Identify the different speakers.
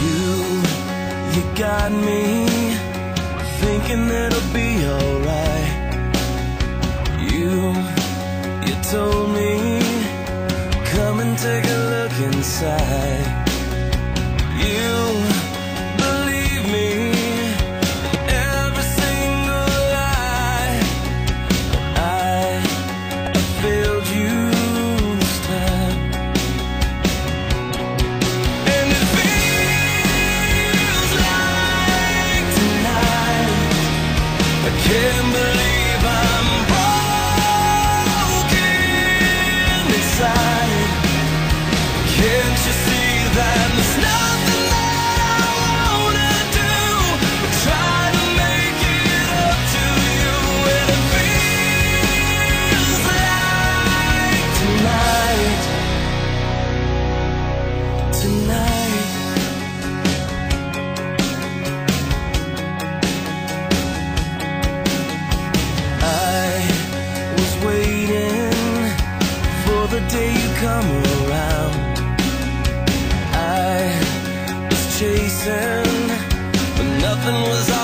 Speaker 1: You, you got me thinking it'll be alright. chasing, but nothing was.